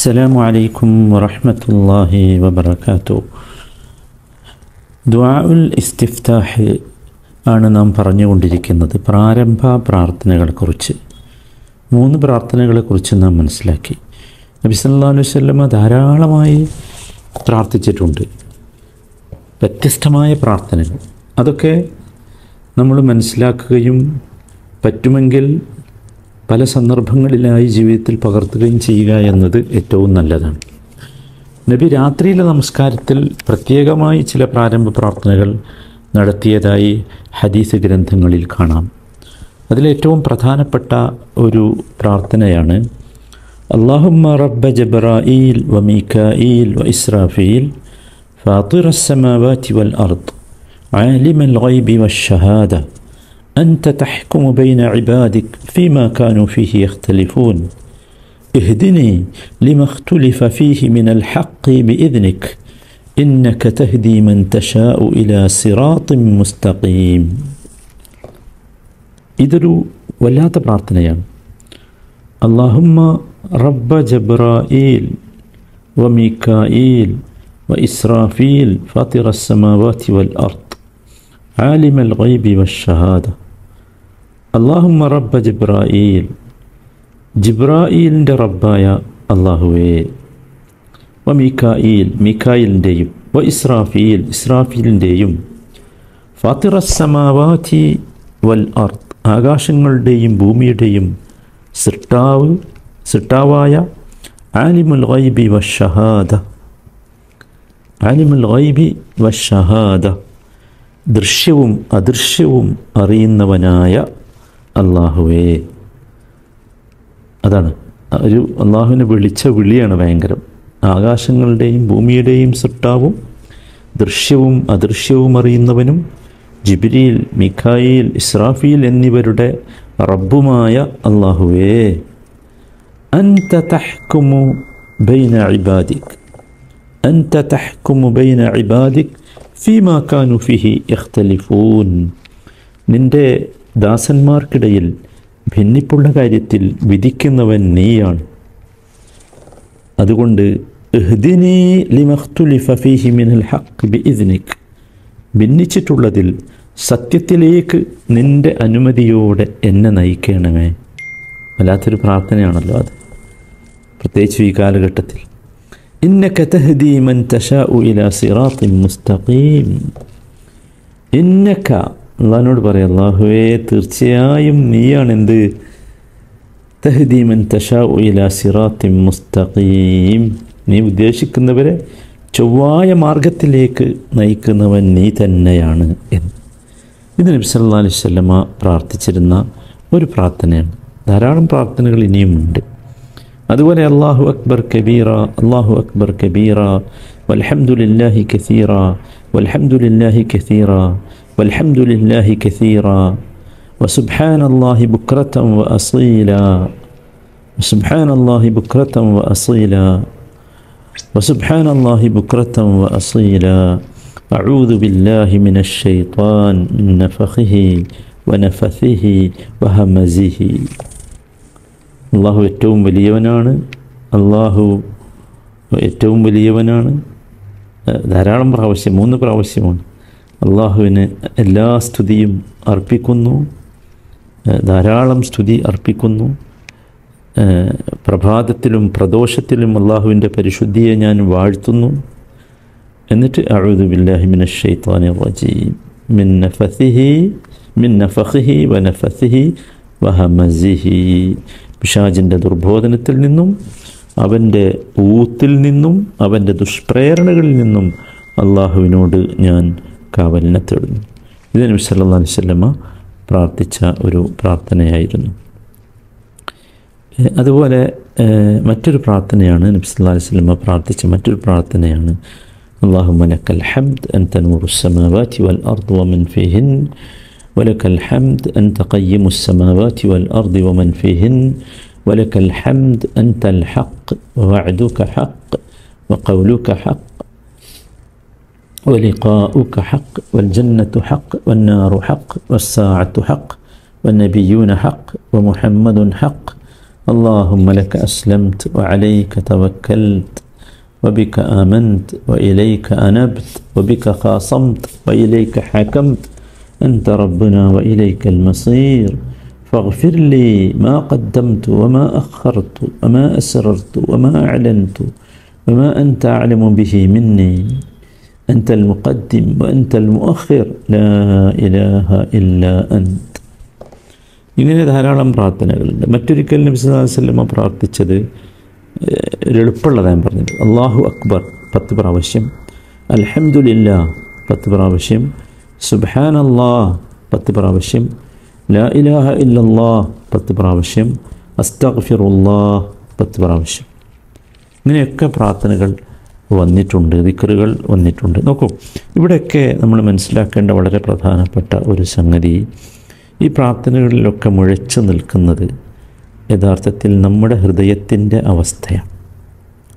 السلام عليكم ورحمة الله وبركاته ദുആഉൽ ഇസ്തിഫ്താഹ് ആണ് നാം പറഞ്ഞുകൊണ്ടിരിക്കുന്നത് പ്രാരംഭ പ്രാർത്ഥനകളെക്കുറിച്ച് മൂന്ന് പ്രാർത്ഥനകളെക്കുറിച്ച് നാം മനസ്സിലാക്കി നബി സല്ലല്ലാഹു അലൈഹി വസല്ലമ ധാരാളമായി പ്രാർത്ഥിച്ചിട്ടുണ്ട് വ്യത്യസ്തമായ പ്രാർത്ഥനകൾ അതൊക്കെ നമ്മൾ മനസ്സിലാക്കുകയും പറ്റുമെങ്കിൽ പല സന്ദർഭങ്ങളിലായി ജീവിതത്തിൽ പകർത്തുകയും ചെയ്യുക എന്നത് ഏറ്റവും നല്ലതാണ് നബി രാത്രിയിലെ നമസ്കാരത്തിൽ പ്രത്യേകമായി ചില പ്രാരംഭ പ്രാർത്ഥനകൾ നടത്തിയതായി ഹദീസ് ഗ്രന്ഥങ്ങളിൽ കാണാം അതിലേറ്റവും പ്രധാനപ്പെട്ട ഒരു പ്രാർത്ഥനയാണ് അള്ളാഹുമ്മ റബ്ബ ജബ്രായിൽ വ മീക്കായിൽ വ ഇസ്രാഫീൽ فاطر السماوات والأرض عالم الغيب والشهادة أنت تحكم بين عبادك فيما كانوا فيه يختلفون اهدني لما اختلف فيه من الحق بإذنك إنك تهدي من تشاء إلى صراط مستقيم ഇതൊരു വല്ലാത്ത പ്രാർത്ഥനയാണ് അള്ളാഹുമ്മ റബ്ബ ജബ്രായിൽ വ മീക്കായിൽ വ ഇസ്രാഫീൽ ഫാത്തിറ السماوات والأرض عالم الغيب والشهادة اللهم رب جبرائيل ജിബ്രായിലിൻ്റെ റബ്ബായ അള്ളാഹുവേ വ മീക്കായിൽ മീക്കായിലിൻ്റെയും വ ഇസ്രാഫീൽ ഇസ്രാഫീലിൻ്റെയും ഫാത്തിറസമാവാതി വൽ അർത്ത് ആകാശങ്ങളുടെയും ഭൂമിയുടെയും സൃഷ്ടാവ് സൃഷ്ടാവായ ആലിമുൽ ഗൈബി വഷഹാദ ആലിമുൽ ഗൈബി വഷഹാദ ദൃശ്യവും അദൃശ്യവും അറിയുന്നവനായ അള്ളാഹുവേ അതാണ്. ഒരു അള്ളാഹുവിനെ വിളിച്ച വിളിയാണ് ഭയങ്കരം. ആകാശങ്ങളുടെയും ഭൂമിയുടെയും സൃഷ്ടാവും ദൃശ്യവും അദൃശ്യവും അറിയുന്നവനും ജിബിരിയിൽ മിഖായിൽ ഇസ്രാഫീൽ എന്നിവരുടെ റബ്ബുമായ അള്ളാഹുവേ അൻത തഹ്കുമു ബൈന ഇബാദിക്. അൻത തഹ്കുമു ബൈന ഇബാദിക് ഫീമാ കാനു ഫിഹി ഇഖ്തലിഫൂൻ. നിന്റെ ദാസന്മാർക്കിടയിൽ ഭിന്നിപ്പുള്ള കാര്യത്തിൽ വിധിക്കുന്നവൻ നീയാണ്. അതുകൊണ്ട് ഫീഹി മിനൽ ഹഖ് ഭിന്നിച്ചിട്ടുള്ളതിൽ സത്യത്തിലേക്ക് നിന്റെ അനുമതിയോടെ എന്നെ നയിക്കണമേ. വല്ലാത്തൊരു പ്രാർത്ഥനയാണല്ലോ അത്. പ്രത്യേകിച്ച് ഈ കാലഘട്ടത്തിൽ. ഇന്നക تهدي من تشاء إلى صراط مستقيم. إنك അള്ളഹാനോട് പറയാം അള്ളാഹുവേ തീർച്ചയായും നീയാണ് എന്ത് തഹദീമൻ തഷാ ഇലാ സിറാത്തിൻ മുസ്തഖീം. നീ ഉദ്ദേശിക്കുന്നവരെ ചൊവ്വായ മാർഗത്തിലേക്ക് നയിക്കുന്നവൻ നീ തന്നെയാണ് എന്ന്. ഇത് നബി സല്ലാ അലൈഹി പ്രാർത്ഥിച്ചിരുന്ന ഒരു പ്രാർത്ഥനയാണ്. ധാരാളം പ്രാർത്ഥനകൾ ഇനിയുമുണ്ട്. അതുപോലെ അള്ളാഹു അക്ബർ കബീറ അള്ളാഹു അക്ബർ കബീറ വൽഹംദുലില്ലാഹി കസീറ വൽഹംദുലില്ലാഹി കസീറ والحمد لله كثيرا وسبحان الله بكرة وأصيلا وسبحان الله بكرة وأصيلا وسبحان الله بكرة وأصيلا أعوذ بالله من الشيطان من نفخه ونفثه وهمزه അള്ളാഹു ഏറ്റവും വലിയവനാണ്. അള്ളാഹു ഏറ്റവും വലിയവനാണ്. ധാരാളം പ്രാവശ്യം മൂന്ന് പ്രാവശ്യമാണ് അള്ളാഹുവിന് എല്ലാ സ്തുതിയും അർപ്പിക്കുന്നു. ധാരാളം സ്തുതി അർപ്പിക്കുന്നു. പ്രഭാതത്തിലും പ്രദോഷത്തിലും അള്ളാഹുവിന്റെ പരിശുദ്ധിയെ ഞാൻ വാഴ്ത്തുന്നു. എന്നിട്ട് അഴുതു ബില്ലാഹി മിന റജീം. മിൻ നഫസിഹി മിൻ നഫഹിഹി വ നഫസിഹി വഹമസിഹി പിശാജിന്റെ ദുർബോധനത്തിൽ നിന്നും അവന്റെ ഊത്തിൽ നിന്നും അവന്റെ ദുഷ്പ്രേരണകളിൽ നിന്നും അള്ളാഹുവിനോട് ഞാൻ കാവലിനെ തേടുന്നു. ഇത് നബി സല്ലാ വല്ലമ പ്രാർത്ഥിച്ച ഒരു പ്രാർത്ഥനയായിരുന്നു. അതുപോലെ മറ്റൊരു പ്രാർത്ഥനയാണ് നബി സല്ലാ വല്ലമ പ്രാർത്ഥിച്ച മറ്റൊരു പ്രാർത്ഥനയാണ് അള്ളാഹു മലക്കൽ ഹംദ് അൻ തനൂർ സമവാറ്റി വൽ അർദ്വമൻ ഫിഹിൻ ولك الحمد أنت قيم السماوات والأرض ومن فيهن ولك الحمد أنت الحق ووعدك حق وقولك حق ولقاؤك حق والجنة حق والنار حق والساعة حق والنبيون حق ومحمد حق. اللهم لك أسلمت وعليك توكلت وبك آمنت وإليك أنبت وبك خاصمت وإليك حكمت. أنت ربنا وإليك المصير فاغفر لي ما قدمت وما أخرت وما أسررت وما أعلنت وما أنت أعلم به مني أنت المقدم وأنت المؤخر لا إله إلا أنت ഇങ്ങനെ ധാരാളം പ്രാർത്ഥനകളുണ്ട് മറ്റൊരിക്കൽ നബി സല്ലല്ലാഹു അലൈഹി വസല്ലമ പ്രാർത്ഥിച്ചത് ഏഹ്, ഒരു എളുപ്പമുള്ളതാണ് ഞാൻ പറഞ്ഞത് അള്ളാഹു അക്ബർ പത്ത് പ്രാവശ്യം അൽഹംദുലില്ലാ പത്ത് പ്രാവശ്യം അള്ളാഹ് പത്ത് പ്രാവശ്യം. ലാ ഇലാഹ ഇല്ലല്ലാ പത്ത് പ്രാവശ്യം. അസ്തഗ്ഫിറുല്ലാഹ് പത്ത് പ്രാവശ്യം. ഇങ്ങനെയൊക്കെ പ്രാർത്ഥനകൾ വന്നിട്ടുണ്ട് ദിക്കറുകൾ വന്നിട്ടുണ്ട്. നോക്കൂ ഇവിടെയൊക്കെ നമ്മൾ മനസ്സിലാക്കേണ്ട വളരെ പ്രധാനപ്പെട്ട ഒരു സംഗതി ഈ പ്രാർത്ഥനകളിലൊക്കെ മുഴച്ചു നിൽക്കുന്നത് യഥാർത്ഥത്തിൽ നമ്മുടെ ഹൃദയത്തിന്റെ അവസ്ഥയാണ്.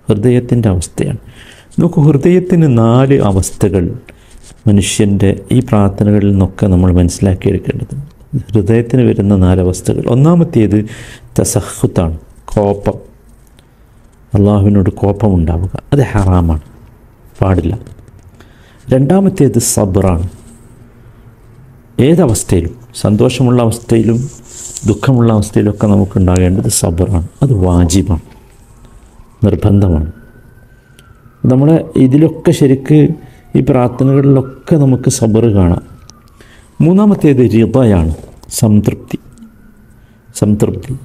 ഹൃദയത്തിന്റെ അവസ്ഥയാണ്. നോക്കൂ ഹൃദയത്തിന് നാല് അവസ്ഥകൾ മനുഷ്യന്റെ ഈ പ്രാർത്ഥനകളിൽ നിന്നൊക്കെ നമ്മൾ മനസ്സിലാക്കിയെടുക്കേണ്ടത്. ഹൃദയത്തിന് വരുന്ന നാലവസ്ഥകൾ. ഒന്നാമത്തേത് തസഹുത്താണ് കോപം. അള്ളാഹുവിനോട് കോപമുണ്ടാവുക. അത് ഹറാമാണ് പാടില്ല. രണ്ടാമത്തേത് സബറാണ്. ഏതവസ്ഥയിലും സന്തോഷമുള്ള അവസ്ഥയിലും ദുഃഖമുള്ള അവസ്ഥയിലൊക്കെ നമുക്കുണ്ടാകേണ്ടത് സബറാണ്. അത് വാജിബാണ് നിർബന്ധമാണ്. നമ്മളെ ഇതിലൊക്കെ ശരിക്ക് ഈ പ്രാർത്ഥനകളിലൊക്കെ നമുക്ക് സബർ കാണാം. മൂന്നാമത്തേത് റിതയാണ് സംതൃപ്തി. സംതൃപ്തി.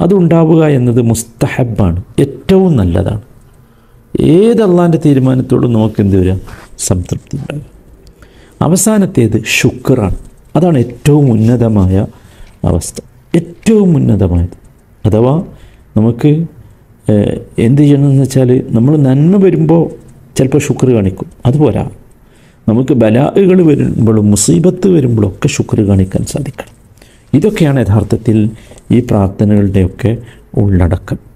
അതുണ്ടാവുക എന്നത് മുസ്തഹബാണ് ഏറ്റവും നല്ലതാണ്. ഏത് തീരുമാനത്തോടും നമുക്ക് എന്ത് വരിക സംതൃപ്തി ഉണ്ടാകുക അവസാനത്തേത് ശുക്റാണ് അതാണ് ഏറ്റവും ഉന്നതമായ അവസ്ഥ. ഏറ്റവും ഉന്നതമായത്. അഥവാ നമുക്ക് എന്ത് ചെയ്യണമെന്ന് വെച്ചാൽ നമ്മൾ നന്മ വരുമ്പോൾ ചിലപ്പോൾ ശുക്ർ കാണിക്കും. അതുപോലെ നമുക്ക് ബലാഹുകൾ വരുമ്പോഴും മുസീബത്ത് വരുമ്പോഴും ഒക്കെ ശുക്ർ കാണിക്കാൻ സാധിക്കണം. ഇതൊക്കെയാണ് യഥാർത്ഥത്തിൽ ഈ പ്രാർത്ഥനകളുടെയൊക്കെ ഉള്ളടക്കം.